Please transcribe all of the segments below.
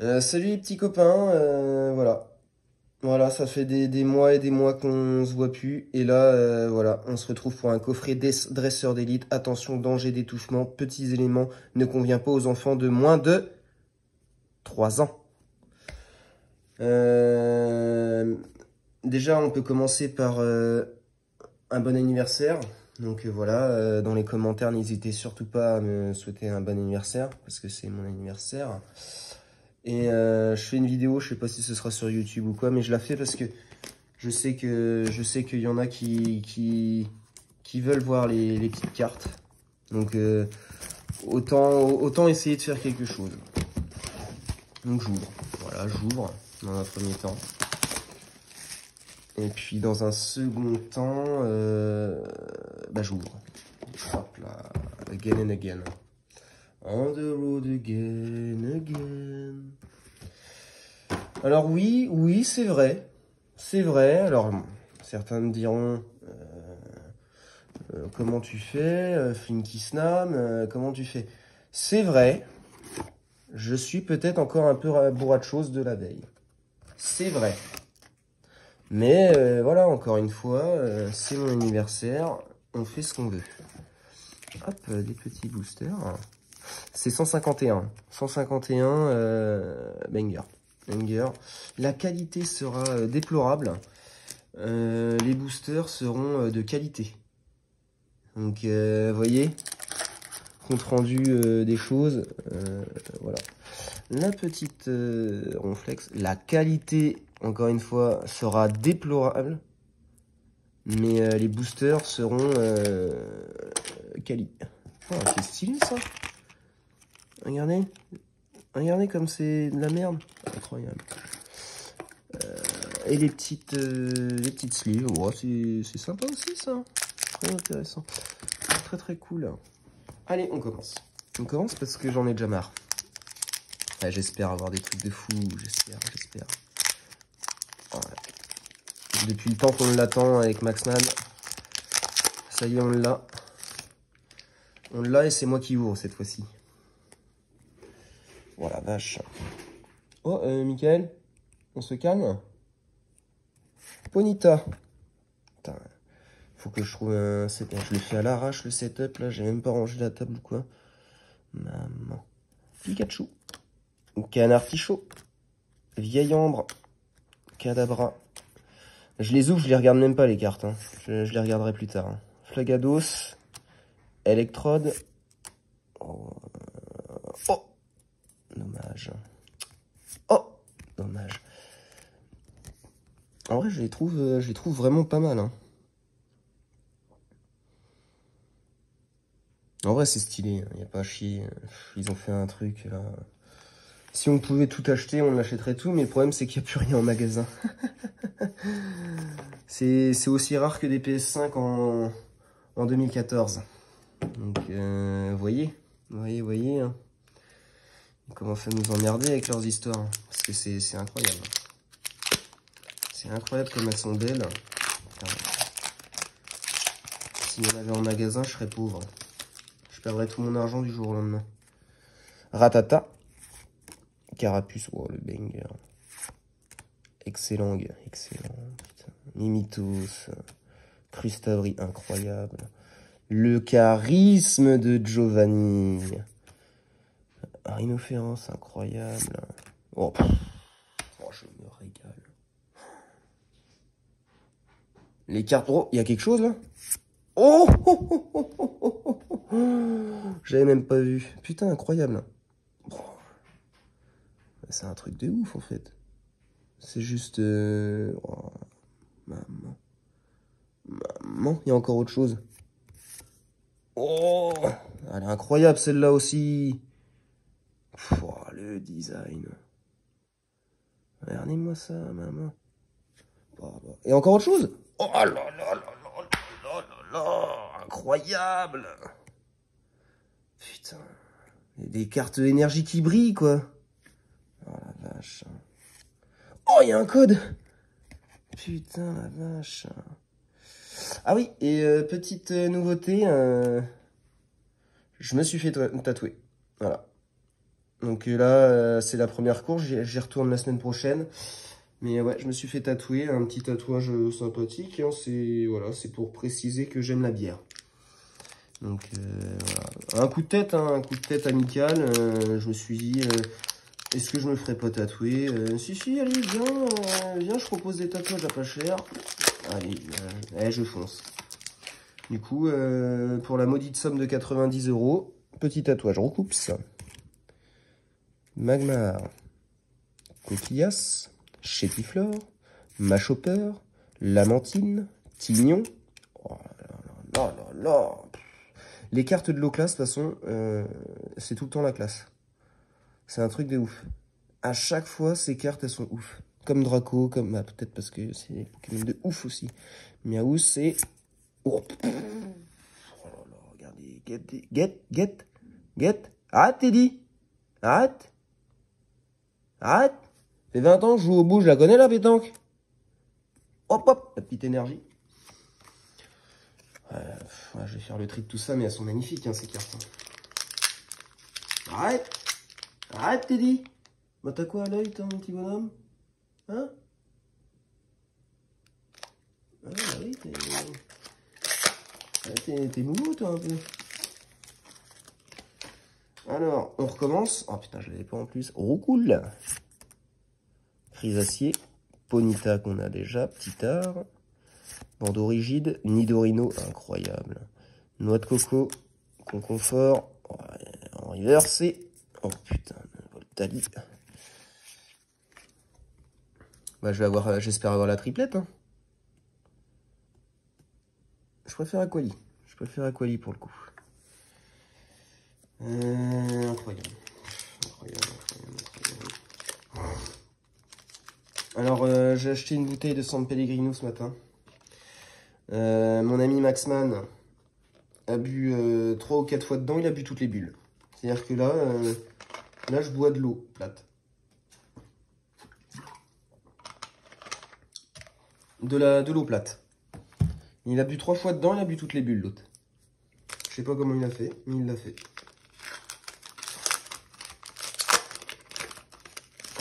Euh, salut les petits copains, euh, voilà. Voilà, ça fait des, mois et des mois qu'on se voit plus. Et là, euh, voilà, on se retrouve pour un coffret dresseur d'élite. Attention, danger d'étouffement, petits éléments, ne convient pas aux enfants de moins de 3 ans. déjà, on peut commencer par un bon anniversaire. Donc voilà, dans les commentaires, n'hésitez surtout pas à me souhaiter un bon anniversaire, parce que c'est mon anniversaire. Et euh, je fais une vidéo, je sais pas si ce sera sur YouTube ou quoi, mais je la fais parce que je sais que je sais qu'il y en a qui, qui, qui veulent voir les, les petites cartes. Donc euh, autant, autant essayer de faire quelque chose. Donc j'ouvre. Voilà, j'ouvre dans un premier temps. Et puis dans un second temps, euh, bah j'ouvre. Hop là, again and again. On the road again, again. Alors oui, oui, c'est vrai. C'est vrai. Alors, certains me diront, euh, euh, comment tu fais, euh, Flinky Snam, comment tu fais? C'est vrai. Je suis peut-être encore un peu choses de la veille. C'est vrai. Mais voilà, encore une fois, c'est mon anniversaire. On fait ce qu'on veut. Hop, des petits boosters. C'est 151. 151 euh, banger. banger. La qualité sera euh, déplorable. Euh, les boosters seront de qualité. Donc, vous voyez, compte rendu des choses. voilà. La petite ronflex. La qualité, encore une fois, sera déplorable. Mais les boosters seront quali. C'est stylé ça. Regardez. Regardez comme c'est de la merde. Incroyable. Euh, et les petites, euh, les petites sleeves. Oh, c'est sympa aussi ça. Très intéressant. Très très cool. Allez, on commence. On commence parce que j'en ai déjà marre. j'espère avoir des trucs de fou. J'espère, j'espère. Depuis le temps qu'on l'attend avec Maxman. Ça y est, on l'a. On l'a et c'est moi qui ouvre cette fois-ci. Vache. Oh, euh, Michael, on se calme Bonita. Putain, faut que je trouve un setup. Je l'ai fait à l'arrache, le setup, là. J'ai même pas rangé la table ou quoi. Maman. Pikachu. Canard Tichot. Vieille Ambre. Cadabra. Je les ouvre, je les regarde même pas, les cartes. Hein. Je, les regarderai plus tard. Hein. Flagados. Electrode. Oh. Dommage. Oh Dommage. En vrai, je les trouve, euh, je les trouve vraiment pas mal. Hein. En vrai, c'est stylé. Il hein. n'y a pas à chier. Ils ont fait un truc, là. Si on pouvait tout acheter, on achèterait tout. Mais le problème, c'est qu'il n'y a plus rien en magasin. c'est aussi rare que des PS5 en, en 2014. Donc, euh, voyez voyez, voyez hein. Ils commencent à nous emmerder avec leurs histoires. Parce que c'est incroyable. C'est incroyable comme elles sont belles. Si en avait en magasin, je serais pauvre. Je perdrais tout mon argent du jour au lendemain. Ratata. Carapuce. Oh, le banger. Excellent, excellent. Mimitos. Christabri, incroyable. Le charisme de Giovanni. Rhinophérences, incroyable. Oh, oh, je me régale. Les cartes... Oh, il y a quelque chose, là? Oh, J'avais même pas vu. Putain, incroyable. C'est un truc de ouf, en fait. C'est juste... Euh, oh, maman. Maman, il y a encore autre chose. Oh Elle est incroyable, celle-là aussi le design. Regardez-moi ça, maman. Et encore autre chose Oh là là là là là là là Incroyable Putain. Des cartes énergie qui brillent, quoi. Oh la vache. Oh, il y a un code Putain, la vache. Ah oui, et euh, petite euh, nouveauté, euh, je me suis fait tatouer. Voilà. Donc là, euh, c'est la première course. J'y retourne la semaine prochaine. Mais ouais, je me suis fait tatouer un petit tatouage sympathique. Hein, c'est voilà, pour préciser que j'aime la bière. Donc euh. Un coup de tête, hein, un coup de tête amical. Euh, je me suis dit, est-ce que je me ferais pas tatouer Si, si, allez, viens, viens, je propose des tatouages à pas cher. Allez, allez je fonce. Du coup, pour la maudite somme de 90 euros, petit tatouage ça. Magmar, Coquillas, Chétiflore, Machopper, Lamantine, Tignon. Oh là là là là Les cartes de l'eau classe, de toute façon, euh, c'est tout le temps la classe. C'est un truc de ouf. À chaque fois, ces cartes, elles sont ouf. Comme Draco, comme... Bah, peut-être parce que c'est Pokémon de ouf aussi. Miaou, c'est... Oh. oh là là, regardez. Get, get, get, get. Arrête, Teddy. Arrête. Arrête C'est 20 ans, je joue au bout, je la connais la pétanque. Hop hop, la petite énergie. je vais faire le tri de tout ça, mais elles sont magnifiques, hein, ces cartes. Arrête Arrête, Teddy Bah t'as quoi à l'œil, toi, mon petit bonhomme? Hein? Ah oui, t'es... T'es moulou, toi, un peu. Alors, on recommence. Oh putain, je l'avais pas en plus. Roucoule. Frisacier. Ponita qu'on a déjà. Petit art. Bandeau rigide. Nidorino. Incroyable. Noix de coco. Conconfort. En reverse. Oh putain, Voltali. Bah, je vais avoir, euh, j'espère avoir la triplette. Hein. Je préfère Aquali. Je préfère Aquali pour le coup. Euh, incroyable. Alors, euh, j'ai acheté une bouteille de San Pellegrino ce matin. Euh, mon ami Maxman a bu 3 ou 4 fois dedans, il a bu toutes les bulles. C'est-à-dire que là, là, je bois de l'eau plate. De la de l'eau plate. Il a bu 3 fois dedans, il a bu toutes les bulles, l'autre. Je sais pas comment il a fait, mais il l'a fait.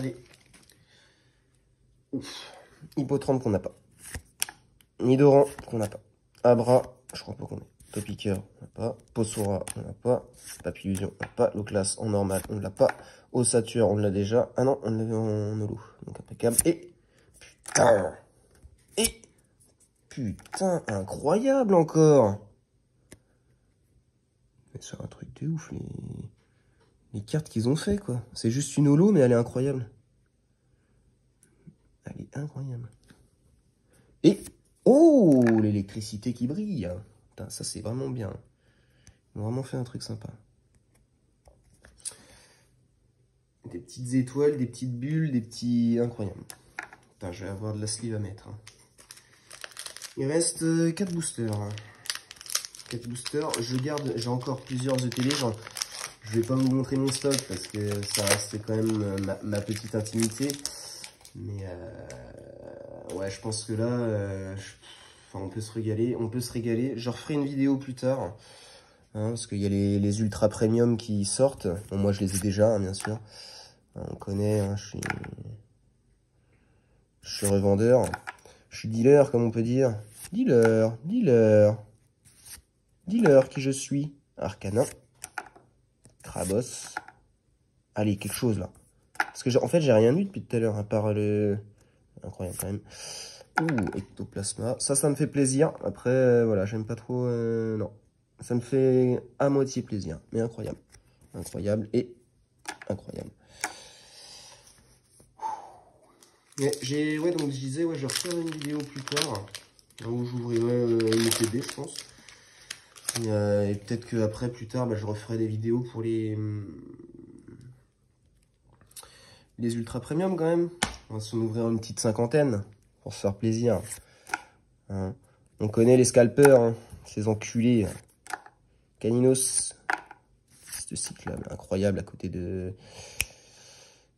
Allez. Ouf. Qu'on n'a pas. Nidoran qu'on n'a pas. Abra, je crois pas qu'on ait. Topiqueur, on n'a pas. Posora, on n'a pas. Papillusion, on n'a pas. Loclas en normal, on ne l'a pas. Ossature, on l'a déjà. Ah non, on l'avait en holo. Donc impeccable. Et, putain. Et, putain, incroyable encore. Mais c'est un truc de ouf, les les cartes qu'ils ont fait, quoi. C'est juste une holo, mais elle est incroyable. Elle est incroyable. Et, oh, l'électricité qui brille. Putain, ça, c'est vraiment bien. Ils ont vraiment fait un truc sympa. Des petites étoiles, des petites bulles, des petits... Incroyable. Je vais avoir de la sleeve à mettre. Hein. Il reste 4 euh, boosters. 4 boosters. Je garde, j'ai encore plusieurs ETD. Je vais pas vous montrer mon stock parce que ça reste quand même euh, ma, petite intimité. Mais euh, ouais, je pense que là, euh, enfin, on peut se régaler. On peut se régaler. Je referai une vidéo plus tard. Hein, parce qu'il y a les, ultra premium qui sortent. Moi, je les ai déjà, hein, bien sûr. On connaît, hein, je suis... Je suis revendeur. Je suis dealer, comme on peut dire. Dealer, dealer. Dealer qui je suis. Arcana. Crabos. Allez, quelque chose là. Parce que en fait, j'ai rien eu depuis tout à l'heure, à part le... Incroyable quand même. Ouh, ectoplasma. Ça, ça me fait plaisir. Après, euh, voilà, j'aime pas trop... Euh, non. Ça me fait à moitié plaisir. Mais incroyable. Incroyable et incroyable. J'ai... Ouais, donc je disais, ouais, je vais une vidéo plus tard. Où j'ouvrirai euh, une TD, je pense. Euh, et, peut-être qu'après, plus tard, bah, je referai des vidéos pour les, les ultra premium quand même. On va s'en ouvrir une petite cinquantaine pour se faire plaisir. Hein. On connaît les scalpers, hein, ces enculés. Caninos, ce cycle là, incroyable à côté de...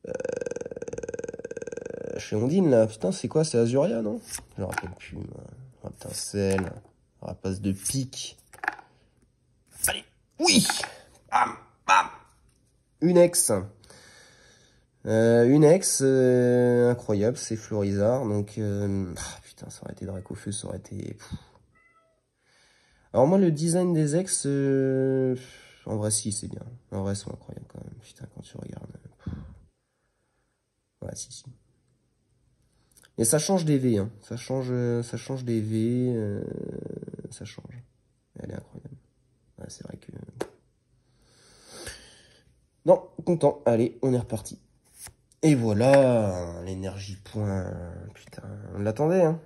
Euh, chez Ondine là, putain c'est quoi? C'est Azuria non? Je me rappelle plus. Moi. Rapace de pique. Oui Bam Bam Une ex. Euh, une ex, euh, incroyable, c'est Florizard. Donc, euh, ah, putain, ça aurait été Dracofeu, ça aurait été... Alors moi, le design des ex, en vrai, si, c'est bien. En vrai, c'est incroyable quand même. Putain, quand tu regardes... Ouais, si, si. Mais ça change des V, hein. Ça change, ça change des V, ça change. Elle est incroyable. Ouais, c'est vrai que... Non, Allez, on est reparti. Et voilà, l'énergie point. Putain, on l'attendait, hein.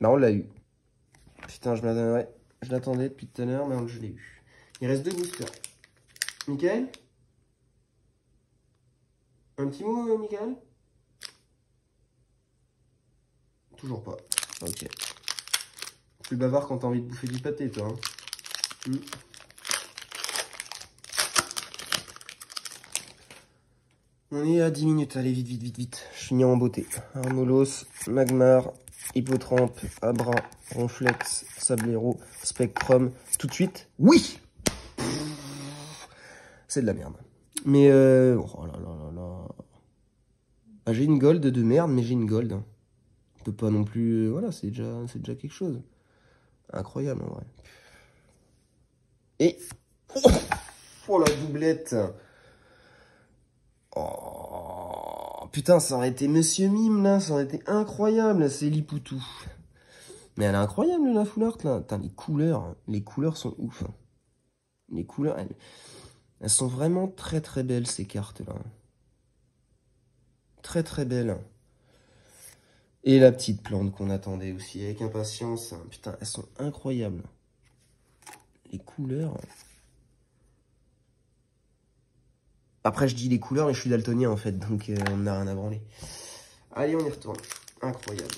Bah, on l'a eu. Putain, je m'attendais. Je l'attendais depuis tout à l'heure, mais je l'ai eu. Il reste deux boosters. Michael? Un petit mot, Michael? Toujours pas. Ok. Plus bavard quand t'as envie de bouffer du pâté, toi. Hein. Hmm. On est à 10 minutes, allez vite, vite, vite, vite. Je finis en beauté. Arnolos, Magmar, Hippotrampe, Abra, Ronflex, Sablero, Spectrum. Tout de suite, oui C'est de la merde. Mais euh... Oh là là là là... Ah, j'ai une gold de merde, mais j'ai une gold. On peut pas non plus... Voilà, c'est déjà, déjà quelque chose. Incroyable, en vrai. Et... Oh la doublette Oh, putain, ça aurait été Monsieur Mime, là. Ça aurait été incroyable, c'est Lipoutou. Mais elle est incroyable, la full art, là. Les couleurs, les couleurs sont ouf. Les couleurs, elles, elles sont vraiment très très belles, ces cartes-là. Très très belles. Et la petite plante qu'on attendait aussi, avec impatience. Putain, elles sont incroyables. Les couleurs... Après, je dis les couleurs, mais je suis daltonien, en fait, donc euh, on n'a rien à branler. Allez, on y retourne. Incroyable.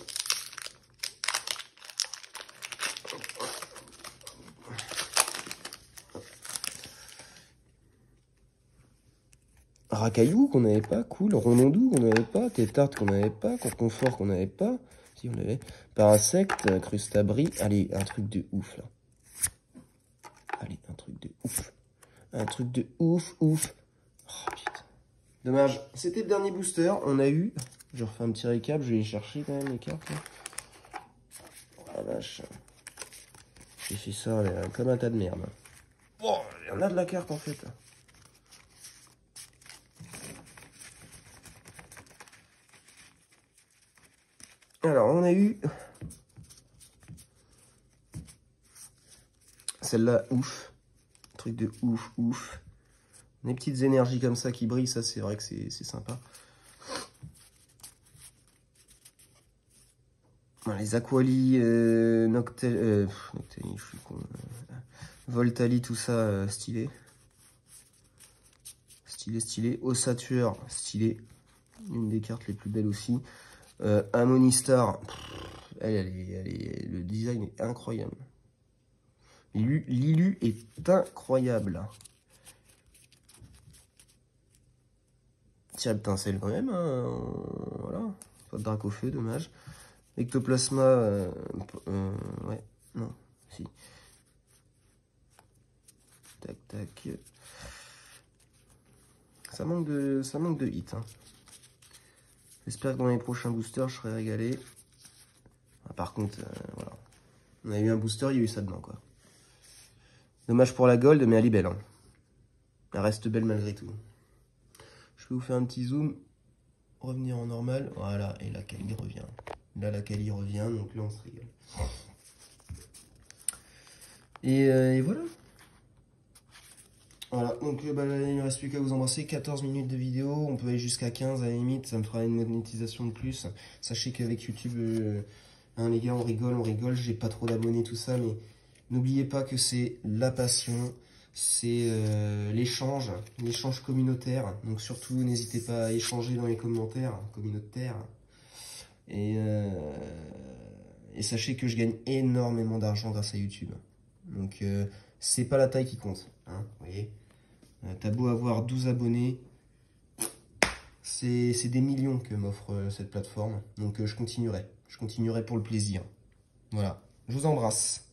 Racaillou qu'on n'avait pas, cool. Rondondou qu'on n'avait pas, Tétard qu'on n'avait pas, Confort qu'on n'avait pas. Si on avait. Parasecte, Crustabri. Allez, un truc de ouf là. Allez, un truc de ouf. Un truc de ouf, ouf. Dommage. C'était le dernier booster. On a eu... Je refais un petit récap. Je vais les chercher quand même, les cartes. Oh la vache. J'ai fait ça comme un tas de merde. Oh, il y en a de la carte en fait. Alors, on a eu... Celle-là, ouf. truc de ouf, ouf. Des petites énergies comme ça qui brillent, ça c'est vrai que c'est sympa. les Aquali, euh, Noctel, euh, je suis con. Euh, Voltali, tout ça, stylé. Stylé, stylé. Ossature, stylé. Une des cartes les plus belles aussi. Amonistar, elle, elle, est, elle est, le design est incroyable. Lilu est incroyable. Tire étincelle quand même, hein. voilà. Pas de drac au feu, dommage. Ectoplasma, euh, euh, ouais, non, si. Tac, tac. Ça manque de, ça manque de hit. Hein. J'espère que dans les prochains boosters, je serai régalé. Ah, par contre, euh, voilà. On a eu un booster, il y a eu ça dedans, quoi. Dommage pour la gold, mais elle est belle. Hein. Elle reste belle malgré tout. Je vais vous faire un petit zoom. Revenir en normal. Voilà, et la Kali revient. Là, la Kali revient, donc là, on se régale. Et, euh, voilà. Voilà, donc euh, bah, il ne reste plus qu'à vous embrasser. 14 minutes de vidéo, on peut aller jusqu'à 15 à la limite, ça me fera une monétisation de plus. Sachez qu'avec YouTube, euh, hein, les gars, on rigole, on rigole, j'ai pas trop d'abonnés, tout ça, mais n'oubliez pas que c'est la passion, c'est euh, l'échange, l'échange communautaire. Donc surtout, n'hésitez pas à échanger dans les commentaires communautaires. Et, euh, et sachez que je gagne énormément d'argent grâce à YouTube. Donc euh, c'est pas la taille qui compte. Hein, voyez T'as beau avoir 12 abonnés, c'est des millions que m'offre cette plateforme. Donc je continuerai. Je continuerai pour le plaisir. Voilà. Je vous embrasse.